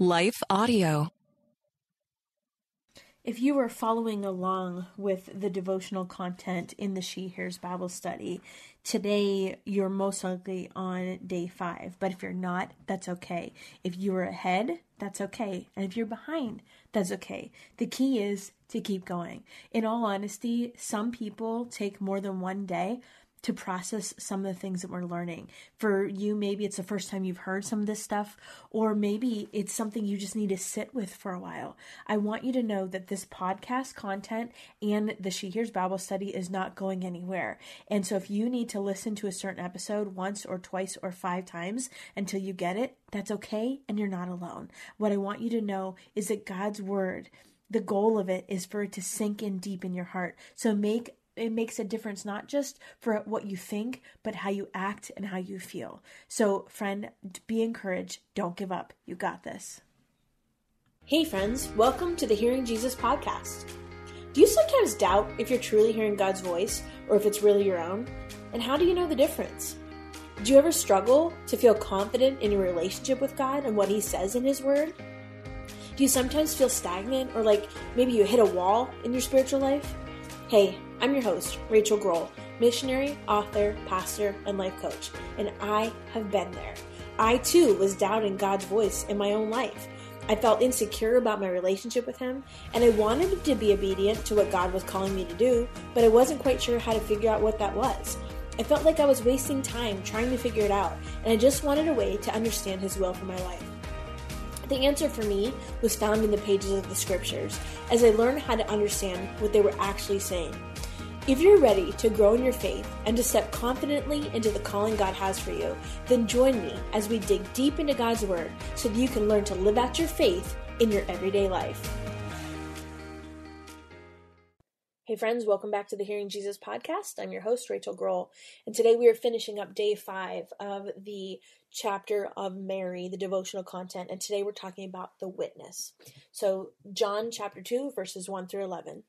Life Audio. If you are following along with the devotional content in the She Hears Bible study, today you're most likely on day five. But if you're not, that's okay. If you are ahead, that's okay. And if you're behind, that's okay. The key is to keep going. In all honesty, some people take more than one day to process some of the things that we're learning. For you, maybe it's the first time you've heard some of this stuff, or maybe it's something you just need to sit with for a while. I want you to know that this podcast content and the She Hears Bible study is not going anywhere. And so if you need to listen to a certain episode once or twice or five times until you get it, that's okay, and you're not alone. What I want you to know is that God's Word the goal of it is for it to sink in deep in your heart. So make it makes a difference not just for what you think, but how you act and how you feel. So, friend, be encouraged. Don't give up. You got this. Hey, friends, welcome to the Hearing Jesus podcast. Do you sometimes doubt if you're truly hearing God's voice or if it's really your own? And how do you know the difference? Do you ever struggle to feel confident in your relationship with God and what He says in His Word? Do you sometimes feel stagnant or like maybe you hit a wall in your spiritual life? Hey, I'm your host, Rachael Groll, missionary, author, pastor, and life coach, and I have been there. I too was doubting God's voice in my own life. I felt insecure about my relationship with Him, and I wanted to be obedient to what God was calling me to do, but I wasn't quite sure how to figure out what that was. I felt like I was wasting time trying to figure it out, and I just wanted a way to understand His will for my life. The answer for me was found in the pages of the scriptures as I learned how to understand what they were actually saying. If you're ready to grow in your faith and to step confidently into the calling God has for you, then join me as we dig deep into God's Word so that you can learn to live out your faith in your everyday life. Hey, friends, welcome back to the Hearing Jesus podcast. I'm your host, Rachael Groll, and today we are finishing up day five of the chapter of Mary, the devotional content, and today we're talking about the witness. So, John chapter 2, verses 1 through 11.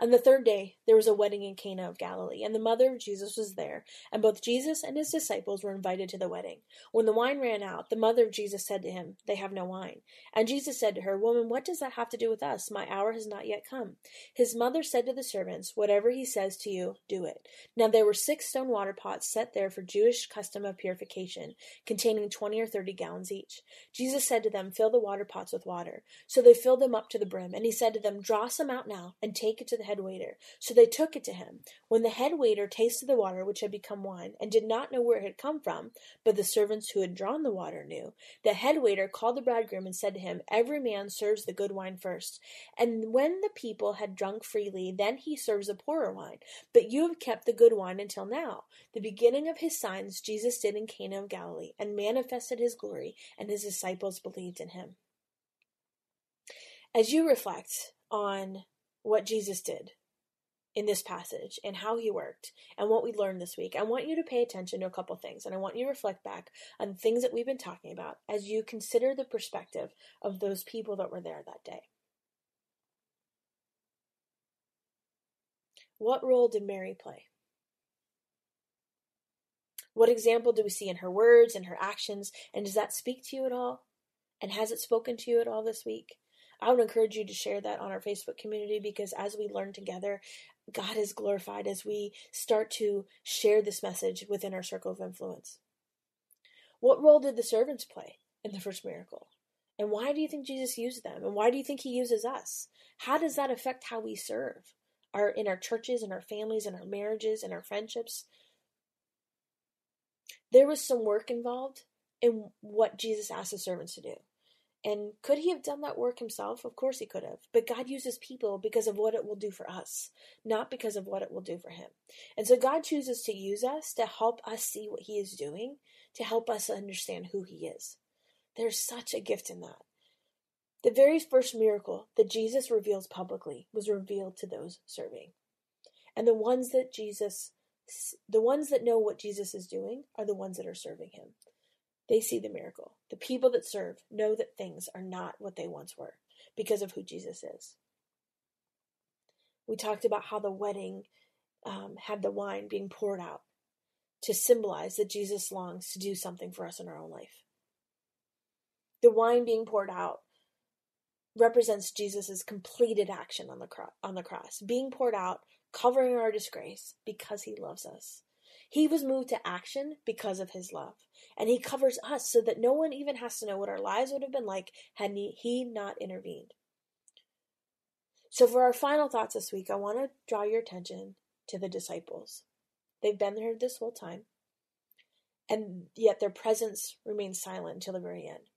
On the third day, there was a wedding in Cana of Galilee, and the mother of Jesus was there, and both Jesus and his disciples were invited to the wedding. When the wine ran out, the mother of Jesus said to him, They have no wine. And Jesus said to her, Woman, what does that have to do with us? My hour has not yet come. His mother said to the servants, Whatever he says to you, do it. Now there were six stone water pots set there for Jewish custom of purification, containing twenty or thirty gallons each. Jesus said to them, Fill the water pots with water. So they filled them up to the brim, and he said to them, Draw some out now, and take it to the head waiter. So they took it to him. When the head waiter tasted the water which had become wine, and did not know where it had come from, but the servants who had drawn the water knew, the head waiter called the bridegroom and said to him, Every man serves the good wine first, and when the people had drunk freely, then he serves the poorer wine. But you have kept the good wine until now. The beginning of his signs Jesus did in Cana of Galilee, and manifested his glory, and his disciples believed in him. As you reflect on what Jesus did in this passage and how he worked and what we learned this week, I want you to pay attention to a couple things and I want you to reflect back on things that we've been talking about as you consider the perspective of those people that were there that day. What role did Mary play? What example do we see in her words and her actions? And does that speak to you at all? And has it spoken to you at all this week? I would encourage you to share that on our Facebook community because as we learn together, God is glorified as we start to share this message within our circle of influence. What role did the servants play in the first miracle? And why do you think Jesus used them? And why do you think he uses us? How does that affect how we serve? Our in our churches and our families and our marriages and our friendships? There was some work involved in what Jesus asked the servants to do. And could he have done that work himself? Of course he could have. But God uses people because of what it will do for us, not because of what it will do for him. And so God chooses to use us to help us see what he is doing, to help us understand who he is. There's such a gift in that. The very first miracle that Jesus reveals publicly was revealed to those serving. And the ones that Jesus the ones that know what Jesus is doing are the ones that are serving him. They see the miracle. The people that serve know that things are not what they once were because of who Jesus is. We talked about how the wedding um, had the wine being poured out to symbolize that Jesus longs to do something for us in our own life. The wine being poured out represents Jesus' completed action on the, cro- on the cross, being poured out, covering our disgrace because he loves us. He was moved to action because of his love. And he covers us so that no one even has to know what our lives would have been like had he not intervened. So, for our final thoughts this week, I want to draw your attention to the disciples. They've been there this whole time, and yet their presence remains silent until the very end.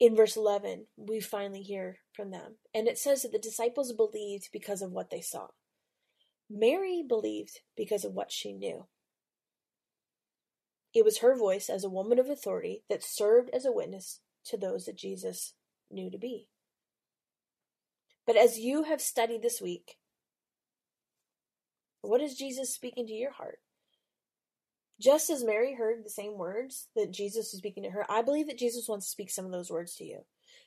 In verse 11, we finally hear from them, and it says that the disciples believed because of what they saw. Mary believed because of what she knew. It was her voice as a woman of authority that served as a witness to those that Jesus knew to be. But as you have studied this week, what is Jesus speaking to your heart? Just as Mary heard the same words that Jesus was speaking to her, I believe that Jesus wants to speak some of those words to you.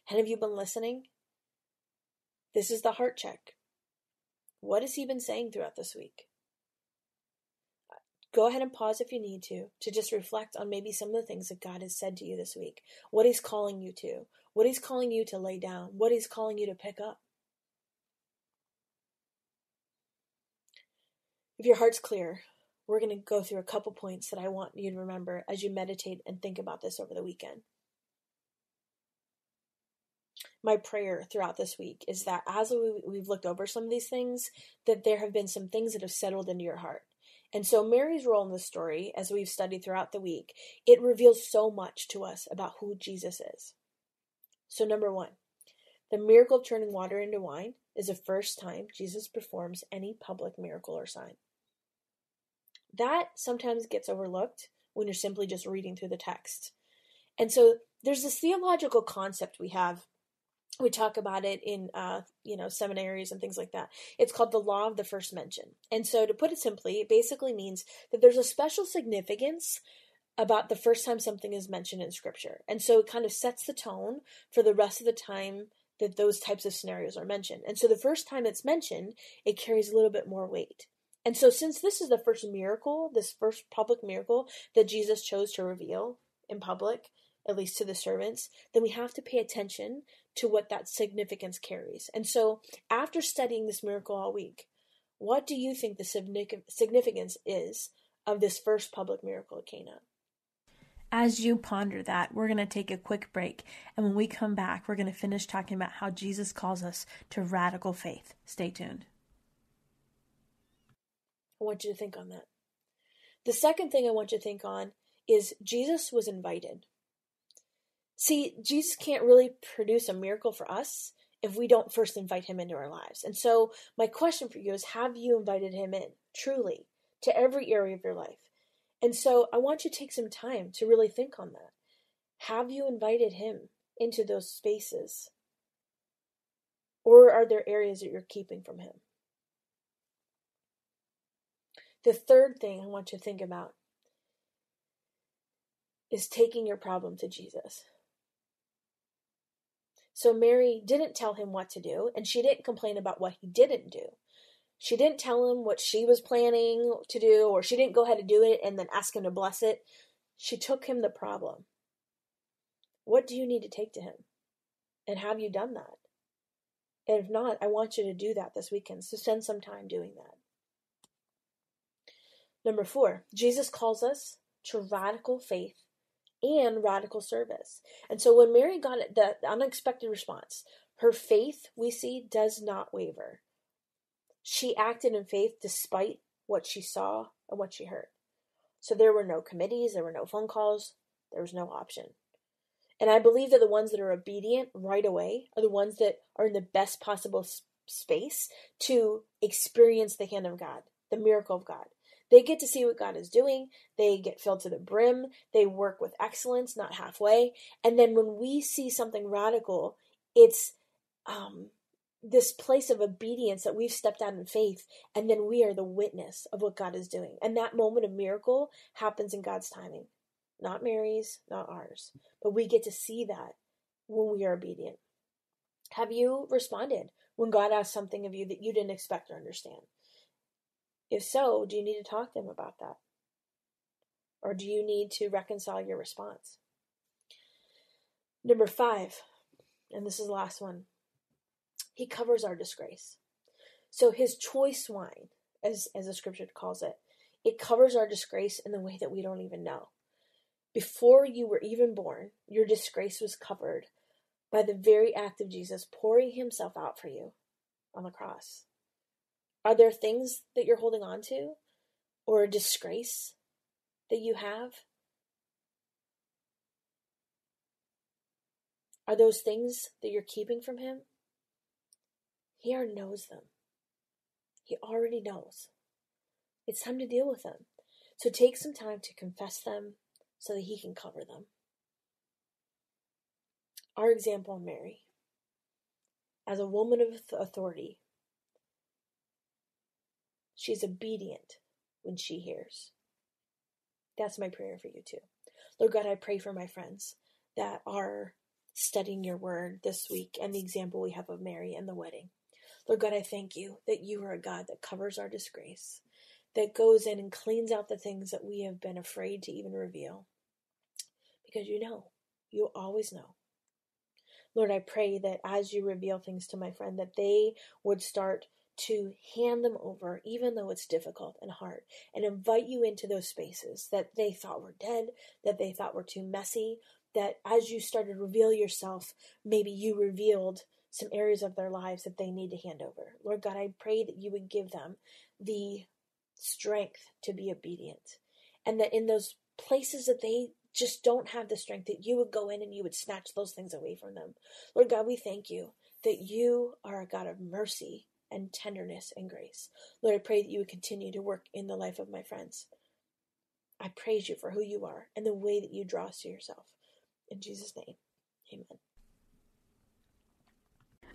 And have you been listening? This is the heart check. What has he been saying throughout this week? Go ahead and pause if you need to, to just reflect on maybe some of the things that God has said to you this week, what he's calling you to, what he's calling you to lay down, what he's calling you to pick up. If your heart's clear, we're going to go through a couple points that I want you to remember as you meditate and think about this over the weekend. My prayer throughout this week is that as we've looked over some of these things, that there have been some things that have settled into your heart. And so Mary's role in the story, as we've studied throughout the week, it reveals so much to us about who Jesus is. So number one, the miracle of turning water into wine is the first time Jesus performs any public miracle or sign. That sometimes gets overlooked when you're simply just reading through the text. And so there's this theological concept we have. We talk about it in, uh, you know, seminaries and things like that. It's called the law of the first mention. And so, to put it simply, it basically means that there's a special significance about the first time something is mentioned in Scripture. And so, it kind of sets the tone for the rest of the time that those types of scenarios are mentioned. And so, the first time it's mentioned, it carries a little bit more weight. And so, since this is the first miracle, this first public miracle that Jesus chose to reveal in public, at least to the servants, then we have to pay attention to what that significance carries. And so, after studying this miracle all week, what do you think the significance is of this first public miracle at Cana? As you ponder that, we're going to take a quick break. And when we come back, we're going to finish talking about how Jesus calls us to radical faith. Stay tuned. I want you to think on that. The second thing I want you to think on is Jesus was invited. See, Jesus can't really produce a miracle for us if we don't first invite him into our lives. And so, my question for you is have you invited him in truly to every area of your life? And so, I want you to take some time to really think on that. Have you invited him into those spaces? Or are there areas that you're keeping from him? The third thing I want you to think about is taking your problem to Jesus. So Mary didn't tell him what to do, and she didn't complain about what he didn't do. She didn't tell him what she was planning to do, or she didn't go ahead and do it and then ask him to bless it. She took him the problem. What do you need to take to him? And have you done that? And if not, I want you to do that this weekend. So spend some time doing that. Number four, Jesus calls us to radical faith and radical service. And so when Mary got the unexpected response, her faith, we see, does not waver. She acted in faith despite what she saw and what she heard. So there were no committees, there were no phone calls, there was no option. And I believe that the ones that are obedient right away are the ones that are in the best possible space to experience the hand of God, the miracle of God. They get to see what God is doing. They get filled to the brim. They work with excellence, not halfway. And then when we see something radical, it's um, this place of obedience that we've stepped out in faith, and then we are the witness of what God is doing. And that moment of miracle happens in God's timing, not Mary's, not ours. But we get to see that when we are obedient. Have you responded when God asks something of you that you didn't expect or understand? If so, do you need to talk to him about that? Or do you need to reconcile your response? Number five, and this is the last one, he covers our disgrace. So his choice wine, as, as the scripture calls it, it covers our disgrace in the way that we don't even know. Before you were even born, your disgrace was covered by the very act of Jesus pouring himself out for you on the cross. Are there things that you're holding on to or a disgrace that you have? Are those things that you're keeping from him? He already knows them. He already knows. It's time to deal with them. So take some time to confess them so that he can cover them. Our example, Mary, as a woman of authority, she's obedient when she hears. That's my prayer for you too. Lord God, I pray for my friends that are studying your word this week and the example we have of Mary and the wedding. Lord God, I thank you that you are a God that covers our disgrace, that goes in and cleans out the things that we have been afraid to even reveal. Because you know, you always know. Lord, I pray that as you reveal things to my friend, that they would start to hand them over, even though it's difficult and hard, and invite you into those spaces that they thought were dead, that they thought were too messy, that as you started to reveal yourself, maybe you revealed some areas of their lives that they need to hand over. Lord God, I pray that you would give them the strength to be obedient. And that in those places that they just don't have the strength, that you would go in and you would snatch those things away from them. Lord God, we thank you that you are a God of mercy and tenderness and grace. Lord, I pray that you would continue to work in the life of my friends. I praise you for who you are and the way that you draw us to yourself. In Jesus' name, amen.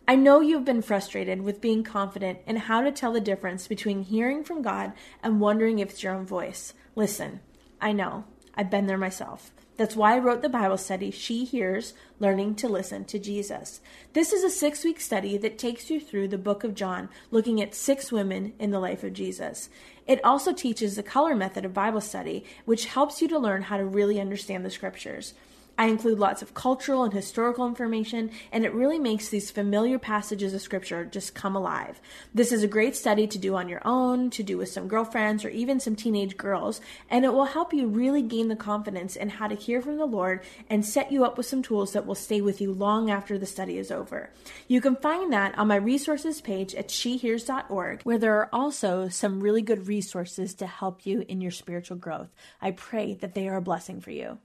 I know you've been frustrated with being confident in how to tell the difference between hearing from God and wondering if it's your own voice. Listen, I know. I've been there myself. That's why I wrote the Bible study, She Hears Learning to Listen to Jesus. This is a six week study that takes you through the book of John, looking at six women in the life of Jesus. It also teaches the color method of Bible study, which helps you to learn how to really understand the scriptures. I include lots of cultural and historical information, and it really makes these familiar passages of scripture just come alive. This is a great study to do on your own, to do with some girlfriends, or even some teenage girls, and it will help you really gain the confidence in how to hear from the Lord and set you up with some tools that will stay with you long after the study is over. You can find that on my resources page at shehears.org, where there are also some really good resources to help you in your spiritual growth. I pray that they are a blessing for you.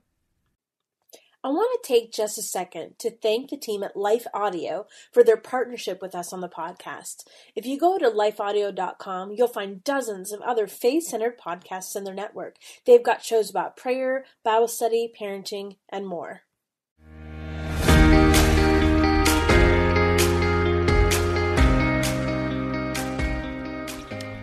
I want to take just a second to thank the team at Life Audio for their partnership with us on the podcast. If you go to lifeaudio.com, you'll find dozens of other faith centered podcasts in their network. They've got shows about prayer, Bible study, parenting, and more.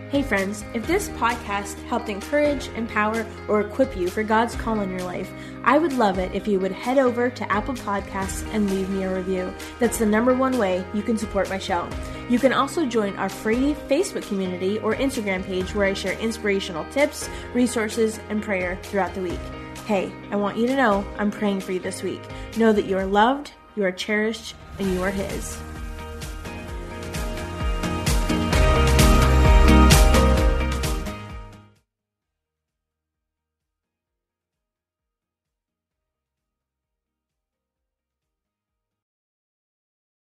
Hey, friends, if this podcast helped encourage, empower, or equip you for God's call in your life, I would love it if you would head over to Apple Podcasts and leave me a review. That's the number one way you can support my show. You can also join our free Facebook community or Instagram page where I share inspirational tips, resources, and prayer throughout the week. Hey, I want you to know I'm praying for you this week. Know that you are loved, you are cherished, and you are His.